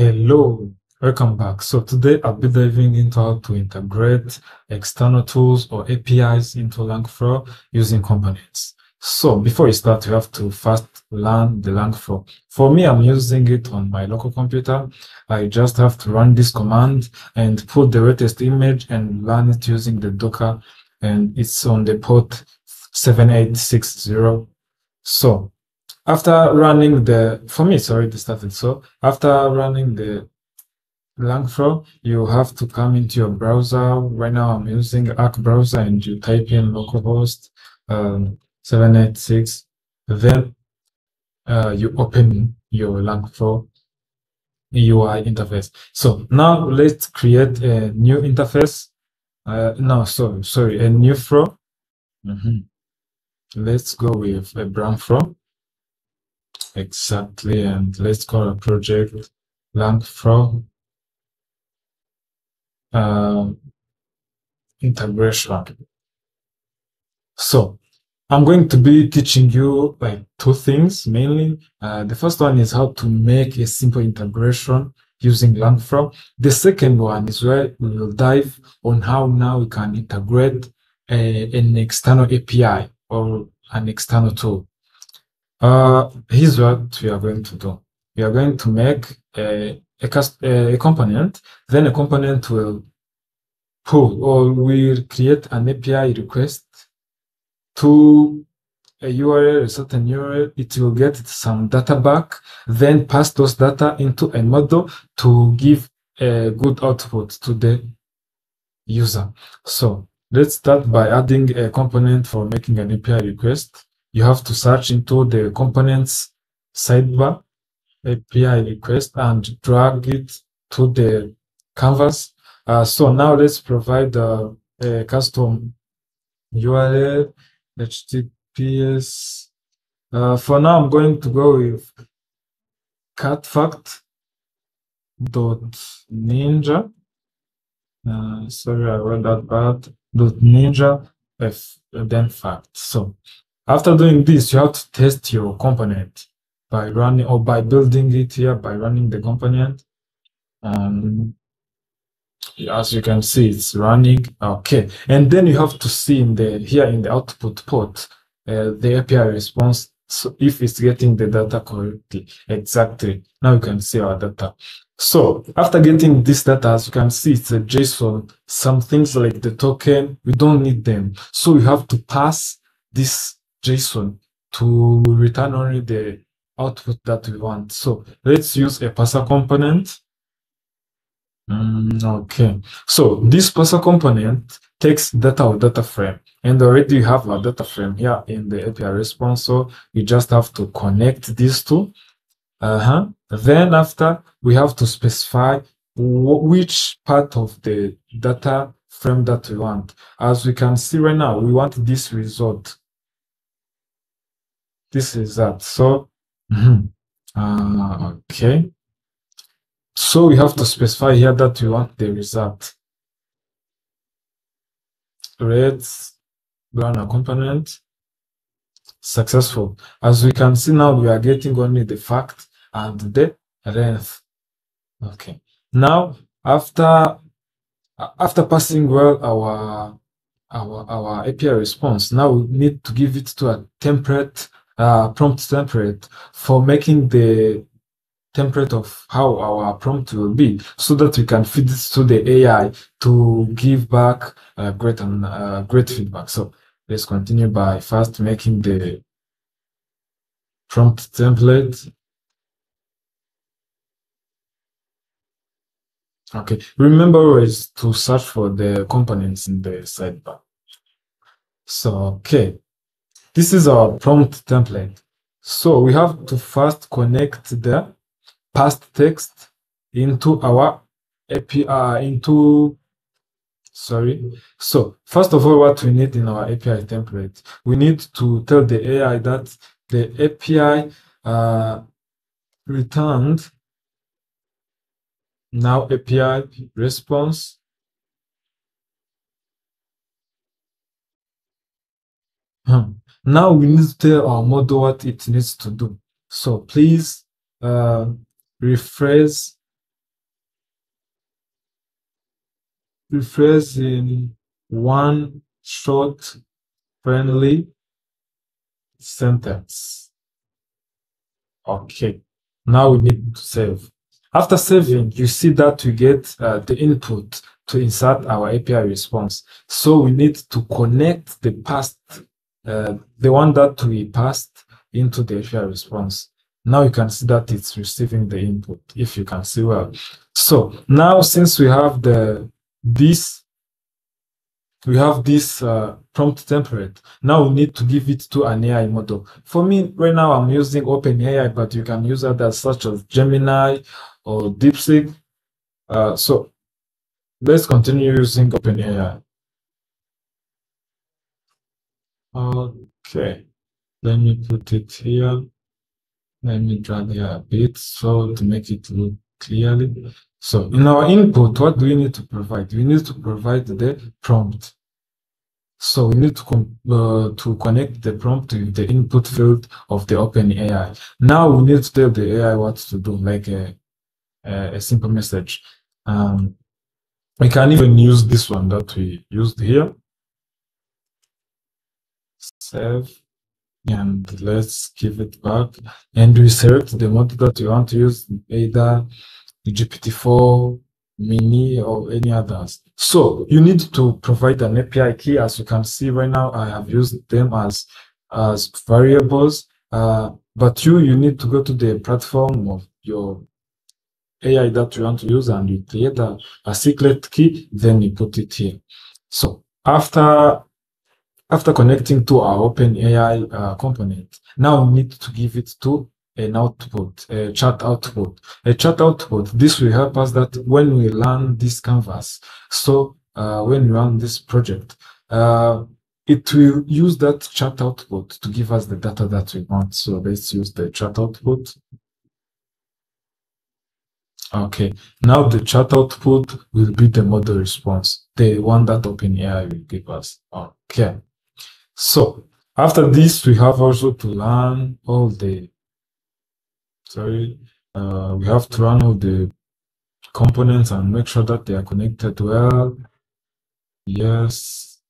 Hello, welcome back. So today I'll be diving into how to integrate external tools or APIs into Langflow using components. So before we start, you have to first learn the Langflow. For me, I'm using it on my local computer. I just have to run this command and put the latest image and run it using the Docker and it's on the port 7860. So after running the, for me, it's already started. So after running the Langflow, you have to come into your browser. Right now I'm using Arc browser and you type in localhost um, 786. Then uh, you open your Langflow UI interface. So now let's create a new interface. Uh, no, sorry, sorry, a new flow. Mm -hmm. Let's go with a brown flow. Exactly, and let's call a project Langflow uh, integration. So I'm going to be teaching you like two things mainly. Uh, the first one is how to make a simple integration using Langflow. The second one is where we will dive on how now we can integrate a, an external API or an external tool. Uh, here's what we are going to do. We are going to make a, a, a component, then a component will pull or will create an API request to a URL, a certain URL, it will get some data back, then pass those data into a model to give a good output to the user. So let's start by adding a component for making an API request you have to search into the components sidebar API request and drag it to the canvas. Uh, so now let's provide uh, a custom URL, HTTPS. Uh, for now, I'm going to go with catfact dot ninja. Uh, sorry, I read that bad. Dot ninja f then fact. So after doing this, you have to test your component by running or by building it here by running the component. Um, as you can see, it's running. Okay. And then you have to see in the here in the output port uh, the API response. So if it's getting the data correctly, exactly. Now you can see our data. So after getting this data, as you can see, it's a JSON. Some things like the token, we don't need them. So we have to pass this JSON to return only the output that we want. So let's use a parser component. Mm, okay, so this parser component takes data of data frame and already you have a data frame here in the API response. So we just have to connect these two. Uh-huh. Then after we have to specify which part of the data frame that we want. As we can see right now, we want this result this is that. So, mm-hmm. uh, okay. So we have to specify here that we want the result. Red, banner component, successful. As we can see now, we are getting only the fact and the length. Okay. Now, after after passing well our our our API response, now we need to give it to a template uh, prompt template for making the template of how our prompt will be so that we can feed it to the AI to give back uh, great and uh, great feedback. So let's continue by first making the prompt template. Okay, remember always to search for the components in the sidebar. So, okay, this is our prompt template. So we have to first connect the past text into our API, uh, into, sorry. So first of all, what we need in our API template, we need to tell the AI that the API uh, returned now API response hmm. Now we need to tell our model what it needs to do. So please uh, rephrase rephrase in one short friendly sentence. Okay, now we need to save. After saving, you see that we get uh, the input to insert our API response. So we need to connect the past uh, the one that we passed into the API response. Now you can see that it's receiving the input, if you can see well. So now since we have the this we have this uh, prompt template. Now we need to give it to an AI model. For me, right now I'm using OpenAI, but you can use others such as Gemini or DeepSeek. Uh, so let's continue using OpenAI. Okay, let me put it here. Let me drag here a bit so to make it look clearly. So in our input, what do we need to provide? We need to provide the prompt. So we need to, uh, to connect the prompt with the input field of the OpenAI. Now we need to tell the AI what to do, like a, a, a simple message. Um, we can even use this one that we used here. Save and let's give it back. And we select the model that we want to use either the GPT-4 mini or any others. So you need to provide an api key. As you can see right now i have used them as as variables. Uh, but you you need to go to the platform of your ai that you want to use and you create a, a secret key then you put it here. So after after connecting to our OpenAI uh, component, now we need to give it to an output, a chat output. A chat output, this will help us that when we learn this canvas, so uh, when we run this project, uh, it will use that chat output to give us the data that we want. So let's use the chat output. Okay, now the chat output will be the model response, the one that OpenAI will give us. Okay. So after this, we have also to learn all the, sorry, uh, we have to run all the components and make sure that they are connected well. Yes.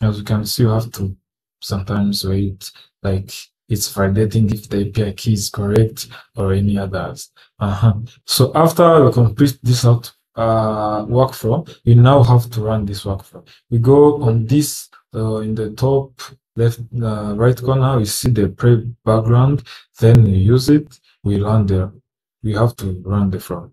As you can see, you have to sometimes wait, like it's validating if the API key is correct or any others. Uh -huh. So after we complete this out uh, workflow, we now have to run this workflow. We go on this uh, in the top left uh, right corner, we see the pre background, then we use it, we run the, we have to run the from.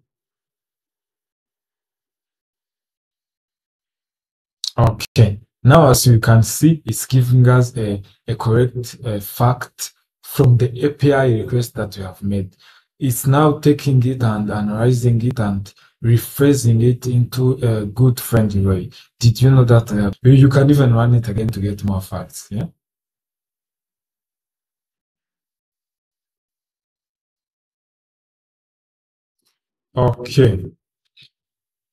Okay, now as you can see, it's giving us a, a correct fact from the API request that we have made. It's now taking it and analyzing it and rephrasing it into a good friendly way. Did you know that uh, you can even run it again to get more facts? Yeah. Okay.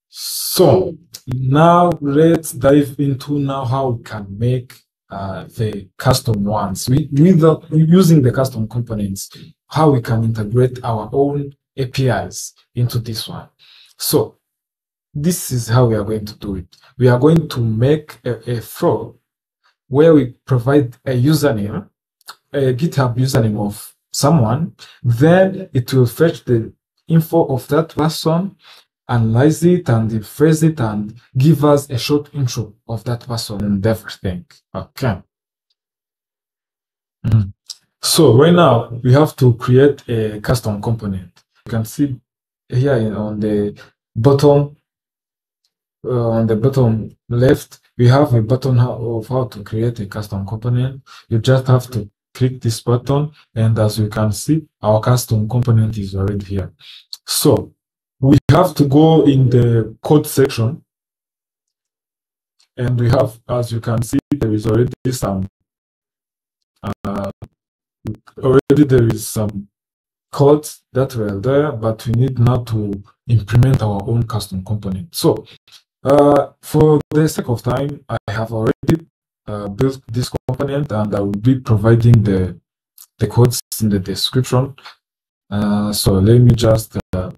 So now let's dive into now how we can make uh, the custom ones with, using the custom components, how we can integrate our own APIs into this one. So this is how we are going to do it. We are going to make a, a flow where we provide a username, a GitHub username of someone, then it will fetch the info of that person, analyze it and phrase it and give us a short intro of that person and everything. Okay. Mm. So right now we have to create a custom component. You can see here on the bottom uh, on the bottom left we have a button of how to create a custom component you just have to click this button and as you can see our custom component is already here. So we have to go in the code section and we have as you can see there is already some uh, already there is some codes that were there, but we need now to implement our own custom component. So uh, for the sake of time, I have already uh, built this component and I will be providing the, the codes in the description. Uh, so let me just uh,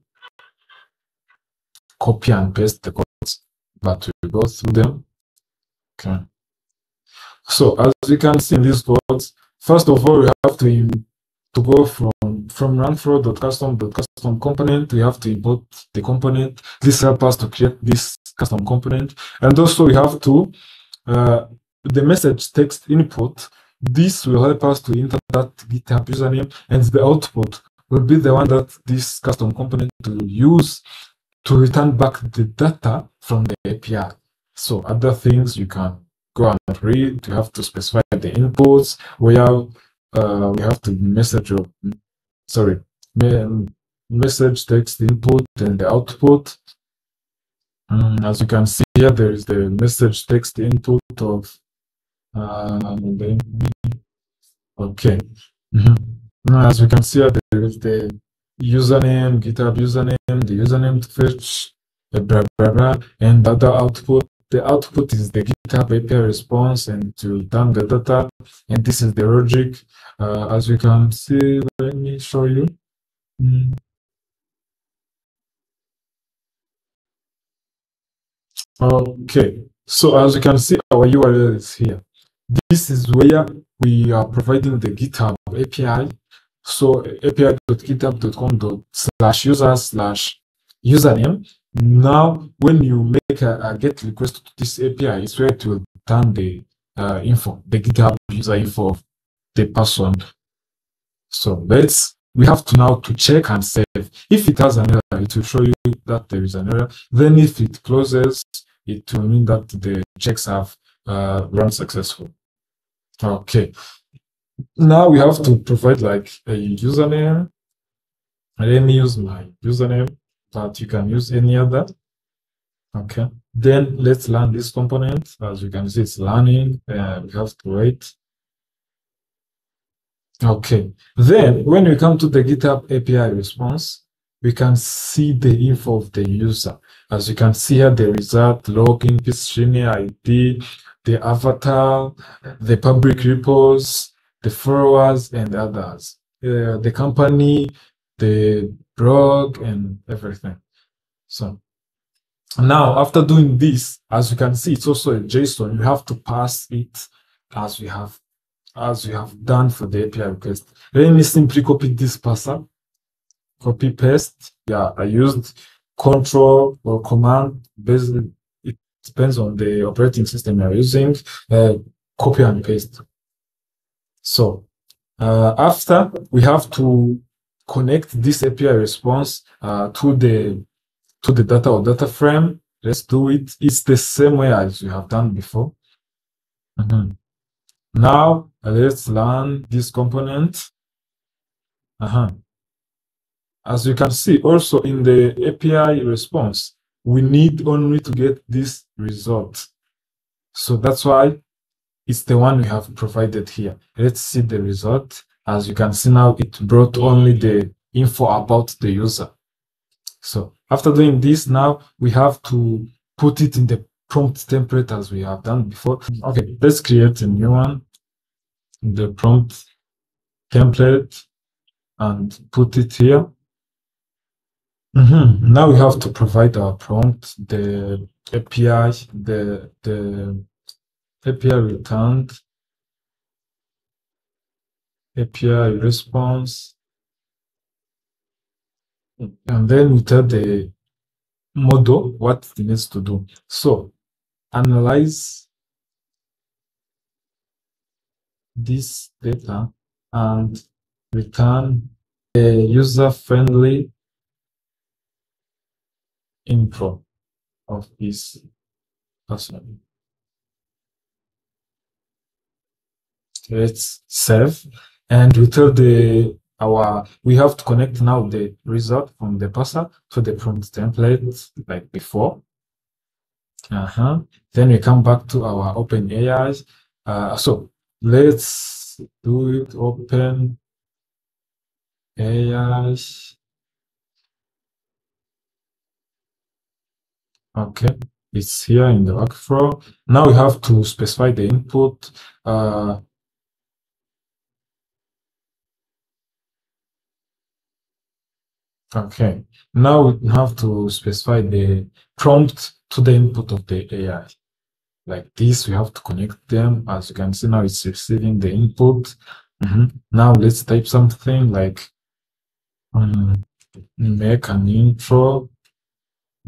copy and paste the codes, but we go through them. Okay. So as we can see in these codes, first of all, we have to to go from from runflow.custom.custom component. We have to import the component. This helps us to create this custom component, and also we have to uh, the message text input. This will help us to enter that GitHub username, and the output will be the one that this custom component will use to return back the data from the API. So other things you can go and read. You have to specify the inputs. We have uh, we have to message or sorry message text input and the output. Um, as you can see here, there is the message text input of uh, okay. Mm -hmm. As you can see, there is the username, GitHub username, the username to fetch, blah, blah, blah, and the other output. The output is the GitHub API response and to return the data. And this is the logic. Uh, as you can see, let me show you. Mm. Okay, so as you can see, our URL is here. This is where we are providing the GitHub API so api.github.com slash user slash username. Now, when you make a, a, get request to this API, it's where to turn the uh, info, the GitHub user info of the person. So let's we have to now to check and save. If it has an error, it will show you that there is an error. Then if it closes, it will mean that the checks have uh, run successful. Okay, now we have to provide like a username. Let me use my username, but you can use any other. Okay. Then let's learn this component. As you can see, it's learning. and we have to wait. Okay. Then when we come to the GitHub API response, we can see the info of the user. As you can see here, the result, login, Pishini ID, the avatar, the public repos, the followers and others, uh, the company, the blog, and everything. So now, after doing this, as you can see, it's also a JSON. You have to pass it as we have as we have done for the API request. Let me simply copy this parser, copy paste. Yeah, I used control or command Basically, It depends on the operating system you're using. Uh, copy and paste. So uh, after we have to connect this API response uh, to the to the data or data frame. Let's do it. It's the same way as we have done before. Mm -hmm. Now let's learn this component. Uh -huh. As you can see, also in the API response, we need only to get this result. So that's why it's the one we have provided here. Let's see the result. As you can see now, it brought only the info about the user. So after doing this, now we have to put it in the prompt template as we have done before. Okay, let's create a new one. The prompt template and put it here. Mm -hmm. Now we have to provide our prompt, the API, the the API returned, API response, and then we tell the model what it needs to do. So analyze this data and return a user-friendly info of this person. let's save and we tell the our we have to connect now the result from the parser to the prompt template like before. Uh-huh. Then we come back to our open AIs uh, so let's do it open AIs okay. It's here in the workflow. Now we have to specify the input. Uh, Okay, now we have to specify the prompt to the input of the AI. Like this, we have to connect them. As you can see now, it's receiving the input. Mm -hmm. Now let's type something like um, make an intro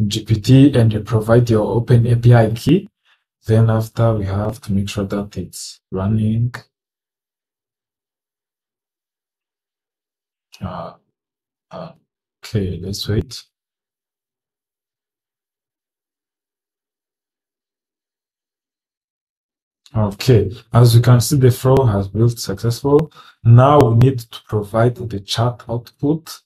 GPT and provide your open API key. Then after we have to make sure that it's running. Uh, uh, okay, let's wait. Okay, as you can see, the flow has built successful. Now we need to provide the chat output.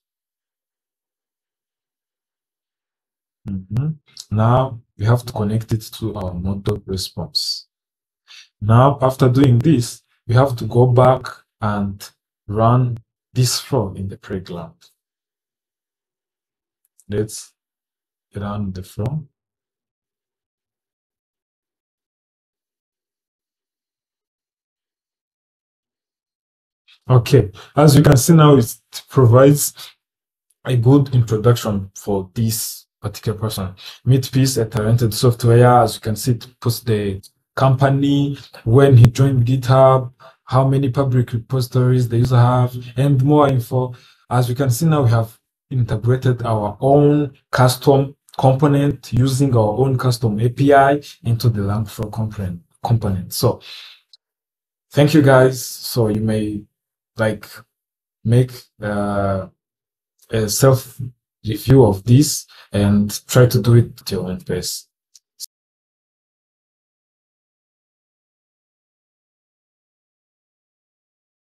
Mm -hmm. Now we have to connect it to our model response. Now, after doing this, we have to go back and run this flow in the playground. Let's run the flow. Okay, as you can see now, it provides a good introduction for this particular person. Meet Peace, a talented software, as you can see, it puts the company, when he joined GitHub, how many public repositories the user have, and more info. As you can see now, we have integrated our own custom component using our own custom API into the Langflow component. component. So thank you guys. So you may like make uh, a self review of this and try to do it at your own pace.